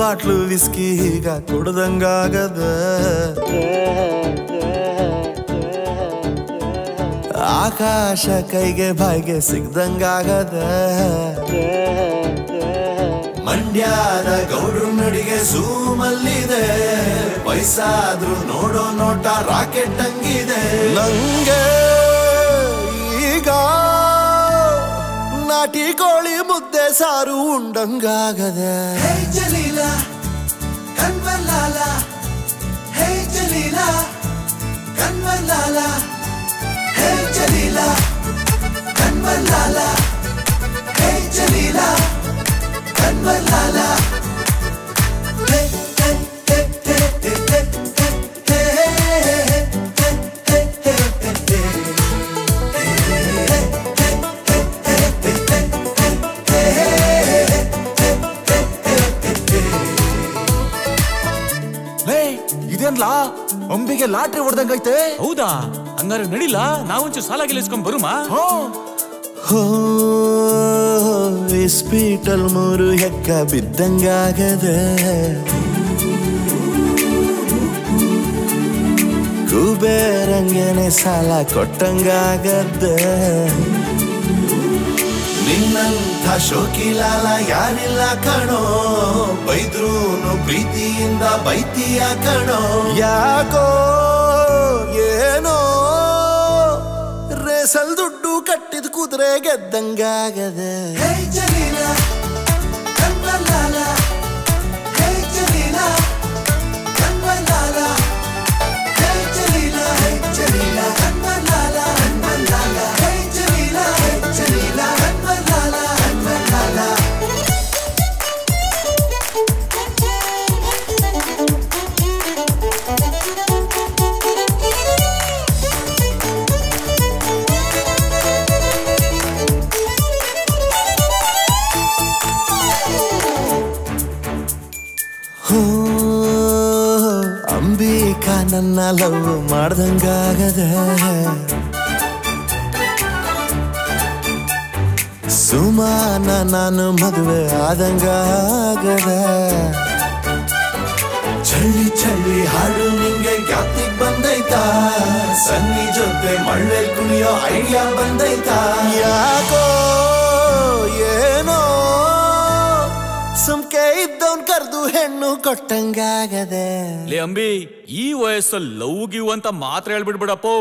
Bottle whisky ಈಗ ಕುಡ್ದಂಗಾಗದ. ಆಕಾಶ ಕೈಗೆ ಬಾಯಿಗೆ ಸಿಗ್ದಂಗಾಗದ. ಮಂಡ್ಯದ ಗೌಡ್ರು ನಡಿಗೆ ಸೂಮಲ್ಲಿದೆ ವಯಸ್ಸಾದ್ರೂ ನೋಡೋ ನೋಟ ರಾಕೆಟ್ ಹಂಗಿದೆ ನಂಗೆ ಈಗ ನಾಟಿ ಕೋಳಿ சாரு உண்டங்காகத. ஹே ஜலீலா கண்வர் லாலா ஹே ஜலீலா கண்வர் லாலா கண்வர் லாலா ಇದೇನ್ಲಾ ಅಂಬಿಗೆ ಲಾಟ್ರಿ ಹೊಡೆದಂಗೈತೆ ಹೌದಾ? ಹಂಗಾರೆ ನಡಿಲ್ಲ ನಾವೊಂಚೂರು ಸಾಲ ಗೆಲ್ಲಿಸ್ಕೊಂಡ್ ಬರುಮಾ? ಹೋ. ಇಸ್ಪೀಟಲ್ ಮೂರು ಹೆಕ್ಕ ಬಿದ್ದಂಗಾಗದ. ಕುಬೇರಂಗನೆ ಸಾಲ ಕೊಟ್ಟಂಗಾಗದೆ. ನಿನ್ನಂಥ ಶೋಕಿಲಾಲ ಯಾರಿಲ್ಲ ಕಣೋ. ಬೈದ್ರೂನು ಪ್ರೀತಿಯಿಂದ ಬೈತಿಯ ಕಣೋ. ಯಾಕೋ ಏನೋ. ರೇಸಲ್ ದುಡ್ಡು ಕಟ್ಟಿದ ಕುದುರೆ ಗೆದ್ದಂಗಾಗದೆ. ಜಲೀಲ ಕನ್ವಲ್ಲಾಲ ನನ್ನ ಲವ್ ಮಾಡ್ದಂಗಾಗದ. ಸುಮಾನ ನಾನು ಮದುವೆ ಆದಂಗಾಗದ. ಚಳಿ ಚಳಿ ಹಾಡು ನಿಂಗೆ ಜ್ಞಾಪ್ತಿಗ್ ಬಂದೈತಾ? ಸನ್ನಿ ಜೊತೆ ಮಳ್ಳೆ ಕುಣಿಯೋ ಐಡಿಯಾ ಬಂದೈತಾ? ಯಾಕೋ ಸುಮ್ಕೆ ಇದ್ದವನ್ ಕರ್ದು ಹೆಣ್ಣು ಕೊಟ್ಟಂಗಾಗದೆ. ಲೇ ಅಂಬಿ ಈ ವಯಸ್ಸಲ್ಲಿ ಲವ್ ಗಿವ್ ಅಂತ ಮಾತ್ರ ಹೇಳ್ಬಿಡ್ಬಿಡಪ್ಪೋ.